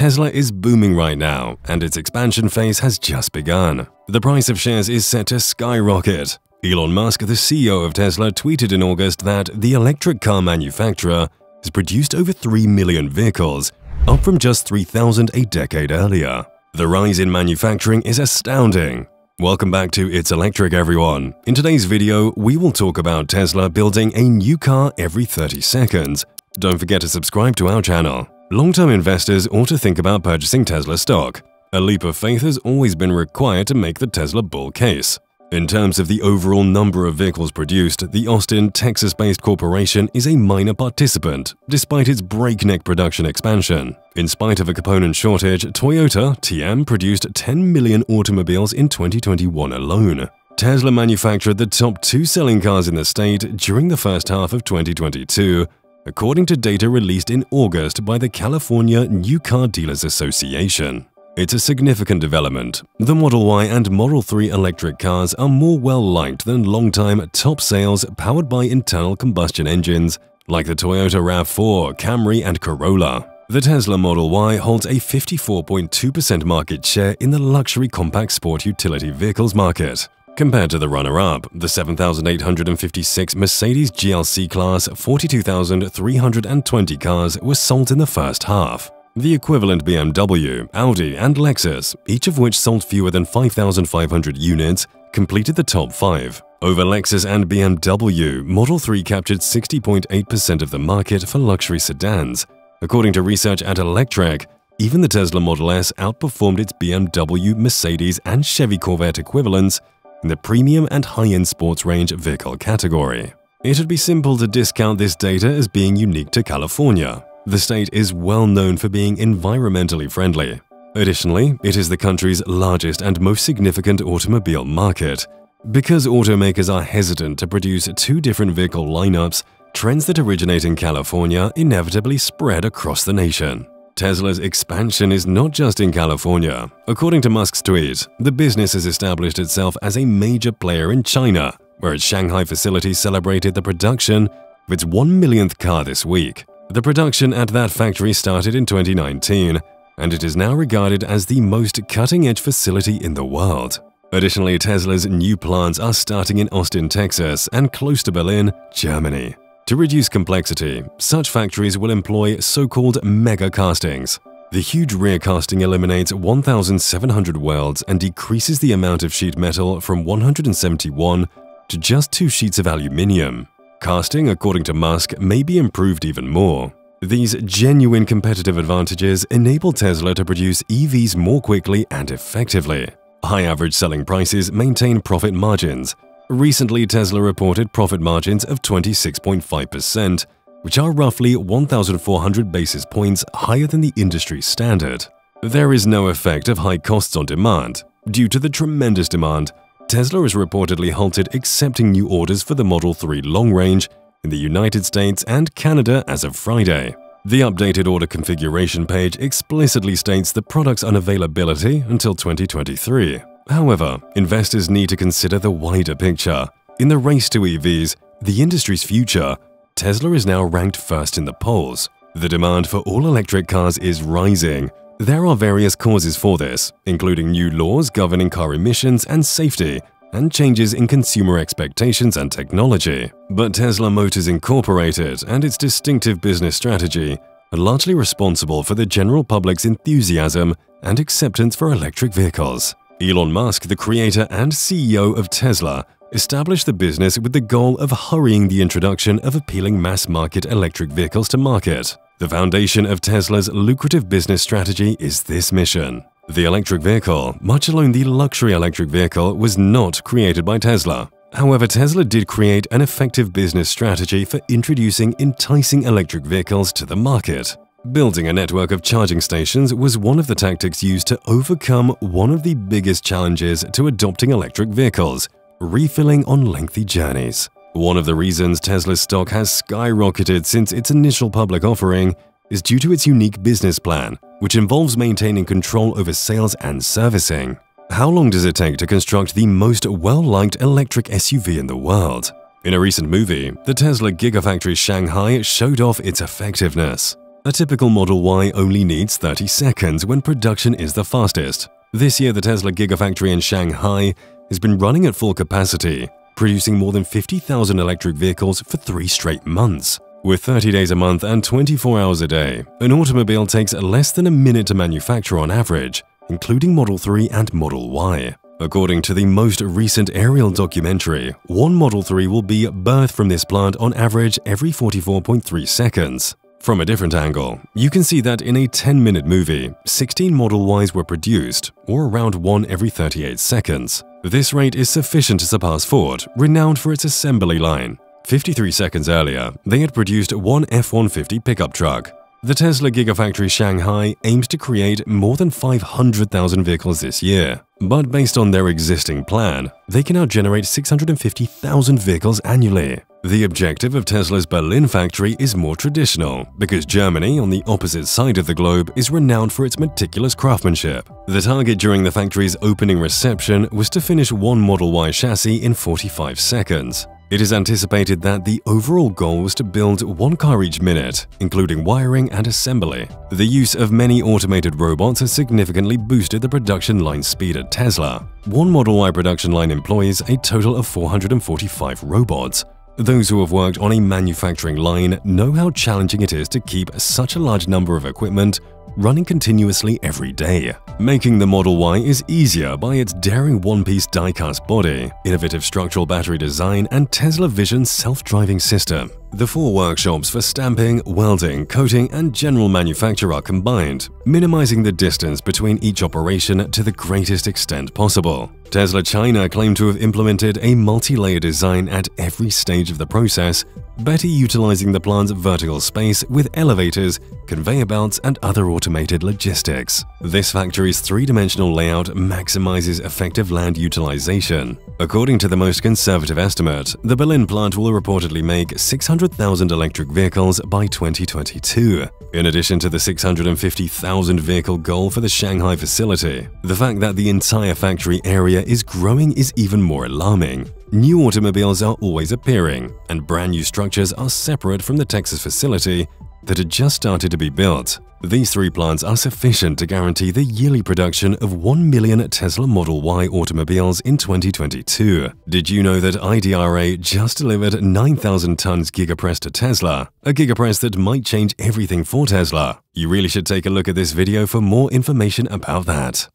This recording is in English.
Tesla is booming right now, and its expansion phase has just begun. The price of shares is set to skyrocket. Elon Musk, the CEO of Tesla, tweeted in August that the electric car manufacturer has produced over 3 million vehicles, up from just 3,000 a decade earlier. The rise in manufacturing is astounding. Welcome back to It's Electric everyone. In today's video, we will talk about Tesla building a new car every 30 seconds. Don't forget to subscribe to our channel. Long-term investors ought to think about purchasing Tesla stock. A leap of faith has always been required to make the Tesla bull case. In terms of the overall number of vehicles produced, the Austin, Texas-based corporation is a minor participant, despite its breakneck production expansion. In spite of a component shortage, Toyota TM produced 10 million automobiles in 2021 alone. Tesla manufactured the top two selling cars in the state during the first half of 2022, according to data released in August by the California New Car Dealers Association. It's a significant development. The Model Y and Model 3 electric cars are more well-liked than long-time top sales powered by internal combustion engines like the Toyota RAV4, Camry, and Corolla. The Tesla Model Y holds a 54.2% market share in the luxury compact sport utility vehicles market. Compared to the runner-up, the 7,856 Mercedes GLC Class 42,320 cars were sold in the first half. The equivalent BMW, Audi, and Lexus, each of which sold fewer than 5,500 units, completed the top five. Over Lexus and BMW, Model 3 captured 60.8% of the market for luxury sedans. According to research at Electrek, even the Tesla Model S outperformed its BMW, Mercedes, and Chevy Corvette equivalents the premium and high-end sports range vehicle category. It would be simple to discount this data as being unique to California. The state is well known for being environmentally friendly. Additionally, it is the country's largest and most significant automobile market. Because automakers are hesitant to produce two different vehicle lineups, trends that originate in California inevitably spread across the nation. Tesla's expansion is not just in California. According to Musk's tweet, the business has established itself as a major player in China, where its Shanghai facility celebrated the production of its 1 millionth car this week. The production at that factory started in 2019, and it is now regarded as the most cutting-edge facility in the world. Additionally, Tesla's new plants are starting in Austin, Texas and close to Berlin, Germany. To reduce complexity, such factories will employ so-called mega castings. The huge rear casting eliminates 1,700 welds and decreases the amount of sheet metal from 171 to just two sheets of aluminium. Casting, according to Musk, may be improved even more. These genuine competitive advantages enable Tesla to produce EVs more quickly and effectively. High average selling prices maintain profit margins. Recently, Tesla reported profit margins of 26.5%, which are roughly 1,400 basis points higher than the industry standard. There is no effect of high costs on demand. Due to the tremendous demand, Tesla has reportedly halted accepting new orders for the Model 3 long range in the United States and Canada as of Friday. The updated order configuration page explicitly states the product's unavailability until 2023. However, investors need to consider the wider picture. In the race to EVs, the industry's future, Tesla is now ranked first in the polls. The demand for all-electric cars is rising. There are various causes for this, including new laws governing car emissions and safety, and changes in consumer expectations and technology. But Tesla Motors Incorporated and its distinctive business strategy are largely responsible for the general public's enthusiasm and acceptance for electric vehicles. Elon Musk, the creator and CEO of Tesla, established the business with the goal of hurrying the introduction of appealing mass-market electric vehicles to market. The foundation of Tesla's lucrative business strategy is this mission. The electric vehicle, much alone the luxury electric vehicle, was not created by Tesla. However, Tesla did create an effective business strategy for introducing enticing electric vehicles to the market. Building a network of charging stations was one of the tactics used to overcome one of the biggest challenges to adopting electric vehicles, refilling on lengthy journeys. One of the reasons Tesla's stock has skyrocketed since its initial public offering is due to its unique business plan, which involves maintaining control over sales and servicing. How long does it take to construct the most well-liked electric SUV in the world? In a recent movie, the Tesla Gigafactory Shanghai showed off its effectiveness. A typical Model Y only needs 30 seconds when production is the fastest. This year, the Tesla Gigafactory in Shanghai has been running at full capacity, producing more than 50,000 electric vehicles for three straight months. With 30 days a month and 24 hours a day, an automobile takes less than a minute to manufacture on average, including Model 3 and Model Y. According to the most recent aerial documentary, one Model 3 will be birthed from this plant on average every 44.3 seconds. From a different angle, you can see that in a 10-minute movie, 16 Model Ys were produced, or around one every 38 seconds. This rate is sufficient to surpass Ford, renowned for its assembly line. 53 seconds earlier, they had produced one F-150 pickup truck. The Tesla Gigafactory Shanghai aims to create more than 500,000 vehicles this year, but based on their existing plan, they can now generate 650,000 vehicles annually. The objective of Tesla's Berlin factory is more traditional because Germany, on the opposite side of the globe, is renowned for its meticulous craftsmanship. The target during the factory's opening reception was to finish one Model Y chassis in 45 seconds. It is anticipated that the overall goal was to build one car each minute, including wiring and assembly. The use of many automated robots has significantly boosted the production line speed at Tesla. One Model Y production line employs a total of 445 robots. Those who have worked on a manufacturing line know how challenging it is to keep such a large number of equipment running continuously every day. Making the Model Y is easier by its daring one-piece die-cast body, innovative structural battery design, and Tesla Vision self-driving system. The four workshops for stamping, welding, coating, and general manufacture are combined, minimizing the distance between each operation to the greatest extent possible. Tesla China claimed to have implemented a multi-layer design at every stage of the process, better utilizing the plant's vertical space with elevators, conveyor belts, and other automated logistics. This factory's three-dimensional layout maximizes effective land utilization. According to the most conservative estimate, the Berlin plant will reportedly make 600,000 electric vehicles by 2022. In addition to the 650,000 vehicle goal for the Shanghai facility, the fact that the entire factory area is growing is even more alarming. New automobiles are always appearing, and brand new structures are separate from the Texas facility that had just started to be built. These three plants are sufficient to guarantee the yearly production of 1 million Tesla Model Y automobiles in 2022. Did you know that IDRA just delivered 9,000 tons Gigapress to Tesla? A Gigapress that might change everything for Tesla. You really should take a look at this video for more information about that.